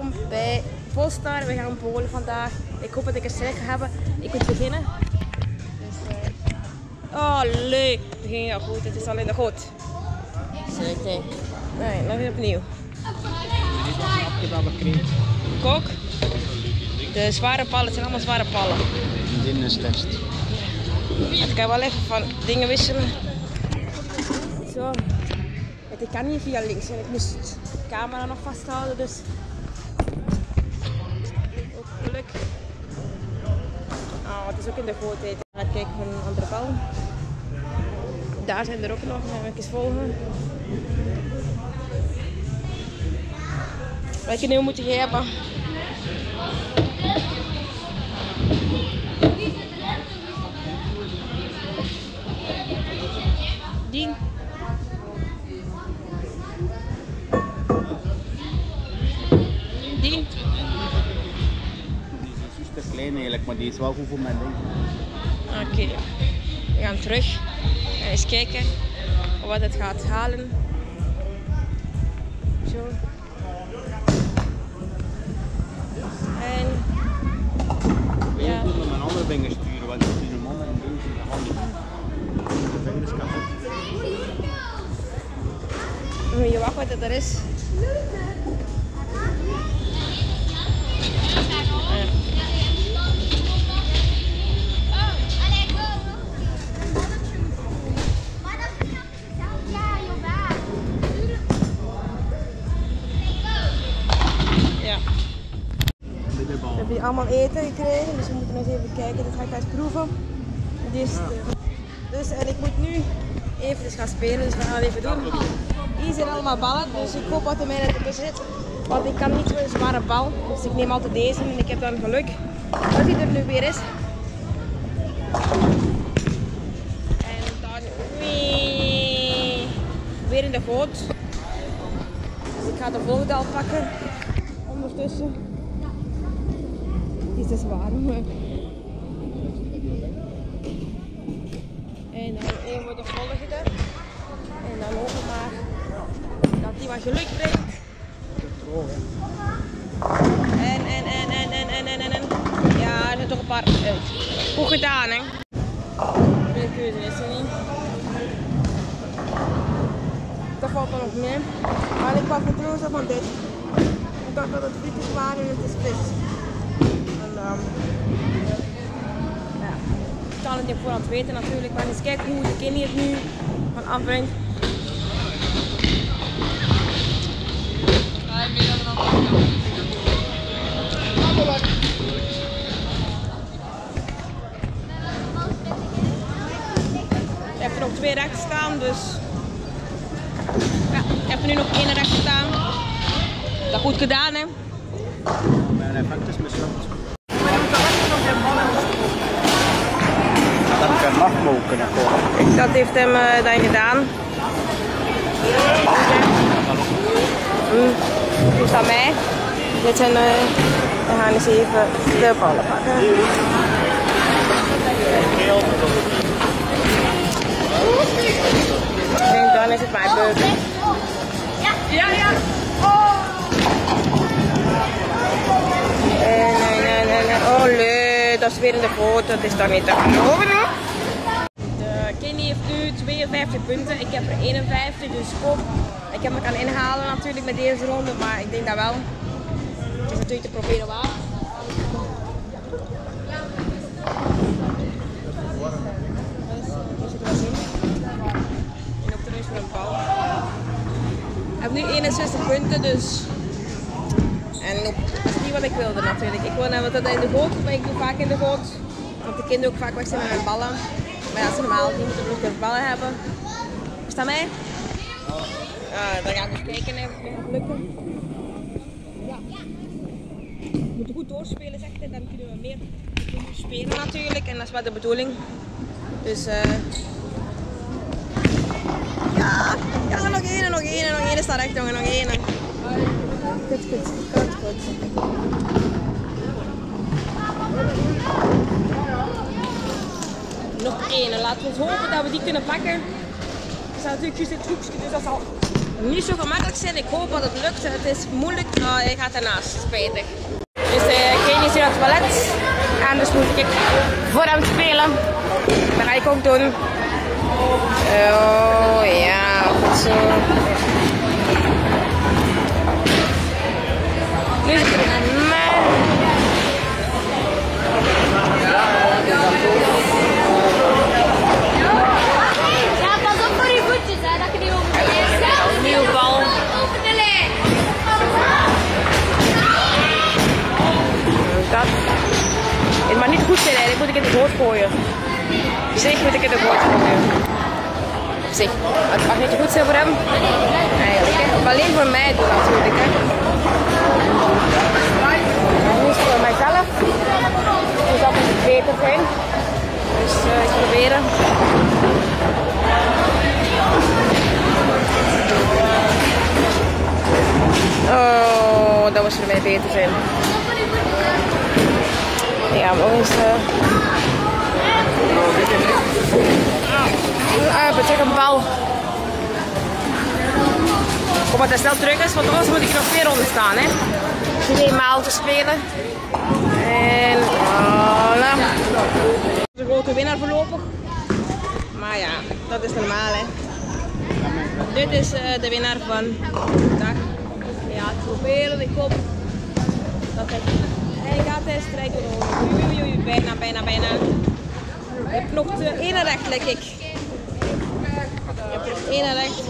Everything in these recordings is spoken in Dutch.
Welkom bij Polestar. We gaan bowlen vandaag. Ik hoop dat ik er zin ga hebben. Ik moet beginnen. Dus, eh, Oh, leuk. Het ging al goed. Het is alleen nog goed. Zeker. Nee, nog weer opnieuw. Kok. De zware pallen zijn allemaal zware pallen. Dit is test. Ik kan wel even van dingen wisselen. Zo. Het kan niet via links en ik moest de camera nog vasthouden, dus. Is ook in de grootheid. Ga kijken van een andere bal. Daar zijn er ook nog, gaan we even volgen. Welke nieuw moet je hebben? Die is wel goed voor mijn ding. Oké. We gaan terug. En eens kijken wat het gaat halen. Zo. En ja, Ik moet met mijn andere vinger sturen, want het is een man en deze is de hand niet. De vinger is kapot. je wachten wat het er is. Allemaal eten gekregen, dus we moeten eens even kijken. Dat ga ik eens proeven. Is de- Dus en ik moet nu even dus gaan spelen, dus we gaan het even doen. Hier zijn allemaal ballen, dus ik hoop dat er mij ertussen zit. Want ik kan niet zo'n zware bal, dus ik neem altijd deze en ik heb dan geluk dat hij er nu weer is. En dan wee, weer in de goot. Dus ik ga de volgende al pakken ondertussen. Die is maar- En dan één voor de volgende. En dan hopen we maar dat die wat geluk brengt. En, en, en, en, en, en, en, en, en. Ja, er zijn toch een paar uit. Goed gedaan, hè? Keuze er. Dat valt er nog mee. Maar ik was vertrouwen van dit. Ik dacht dat het frietjes waren en het is vis. Het niet voorhand weten natuurlijk, maar eens kijken hoe de Kenny het nu van afbrengt. Ik heb er nog twee recht staan, dus ja, ik heb er nu nog één recht staan. Dat goed gedaan, hè? Mijn effect is mislukt. Dat heeft hem eh, dan gedaan. Mm, Dit is aan mij. Dit zijn, eh, we gaan eens even de ballen pakken. En dan is het mijn beurt. Ja, ja. En, en, en, en, en. Oh, leuk. Dat is weer in de foto. Dat is dan niet te geloven, hoor. 52 punten. Ik heb er 51, dus. Ik heb me kan inhalen natuurlijk met deze ronde, maar ik denk dat wel. Het is natuurlijk te proberen voor een. Ik heb nu 61 punten, dus. En dat is niet wat ik wilde natuurlijk. Ik wil namelijk dat in de goot, maar ik doe vaak in de goot. Want de kinderen ook vaak weg zijn met hun ballen. Maar ja, dat is normaal, die moeten ook ballen hebben. Is dat mij? Uh, dan gaan we eens kijken of het gaat lukken. Ja. We moeten goed doorspelen, zegt hij. Dan kunnen we meer kunnen spelen natuurlijk. En dat is wel de bedoeling. Dus eh ja, ja, nog één, nog één, nog één staat recht, jongen, nog één. Goed, goed, goed, goed. Nog één, en laten we eens hopen dat we die kunnen pakken. Er staat natuurlijk juist dit hoekje, dus dat zal niet zo gemakkelijk zijn. Ik hoop dat het lukt. Het is moeilijk, maar hij gaat ernaast. Spijtig. Dus uh, is in het toilet. En dus moet ik voor hem spelen. Dat ga ik ook doen. Oh ja, goed zo. Dus, Zeg moet ik in de goot gooien. Zeg, het mag niet goed zijn voor hem. Eigenlijk, hè. Of alleen voor mij doen natuurlijk. Hè. Maar nu het voor mijzelf. Dus dat moet beter zijn. Dus uh, ik proberen. Oh, dat was voor mij beter zijn. Ja, maar eens. Uh... Ik check een bal. Kom maar dat snel terug is, want anders moet ik nog twee ronden staan. Hè. Twee maal te spelen. En voilà. De grote winnaar voorlopig. Maar ja, dat is normaal hè. Dit is uh, de winnaar van dag. Ja, het proberen, ik hoop hij hij gaat hij strijken. Oei, oei, oei, bijna, bijna, bijna. Nog de ene recht, lijk ik. Je hebt nog het ene recht.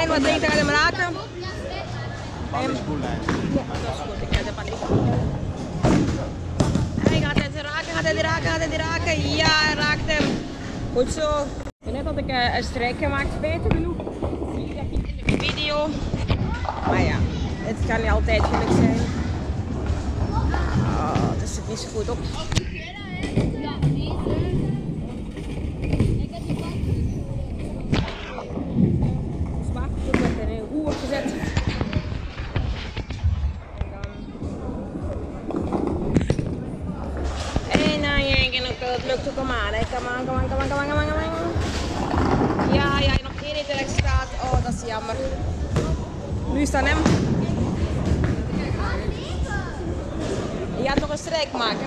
En wat denk je gaat hem raken? Dat is goed. Ik ga de bal niet. Hij gaat het raken, gaat hij die raken, gaat hij raken? Ja, hij raakt hem. Goed zo. Net had ik uh, een strijk gemaakt, spijtig genoeg. Zie je dat niet in de video. Maar ja, het kan niet altijd geluk zijn. Dat zit niet zo goed op. Dat het lukt ook. Kom aan. Ja, ja, nog één in terecht staat. Oh, dat is jammer. Nu is het hem. Je gaat nog een strijk maken.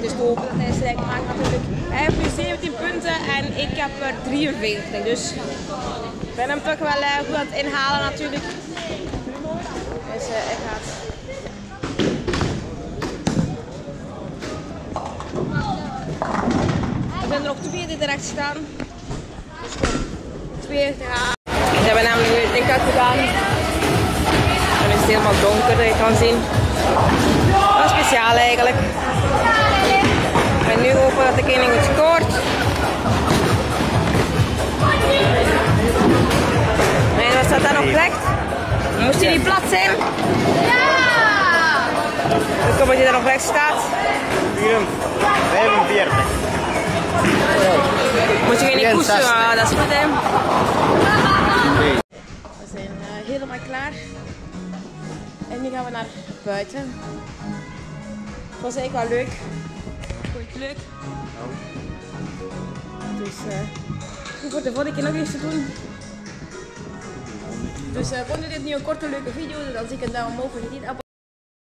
Dus te hopen dat hij een strijk maakt natuurlijk. Hij heeft nu 17 punten en ik heb er 43. Dus ik ben hem toch wel goed aan het inhalen natuurlijk. Dus uh, ik ga het. Er zijn er nog twee die terecht staan. Dus twee te. Ze hebben namelijk het uitgedaan. Dan is het helemaal donker, dat je kan zien. Wel speciaal eigenlijk. En nu hopen dat de koning het scoort. Nee, wat staat daar nog recht? Moest hij niet plat zijn? Ja! Ik hoop dat hij daar nog recht staat. 45. Moet je geen 63. poesten, ah, dat is goed hè. We zijn uh, helemaal klaar. En nu gaan we naar buiten. Het was eigenlijk wel leuk. Het leuk? Dus uh, voor de volgende keer nog eens te doen. Dus uh, vond je dit nu een korte leuke video, dan zie ik een duim omhoog. Vergeet niet abonneren.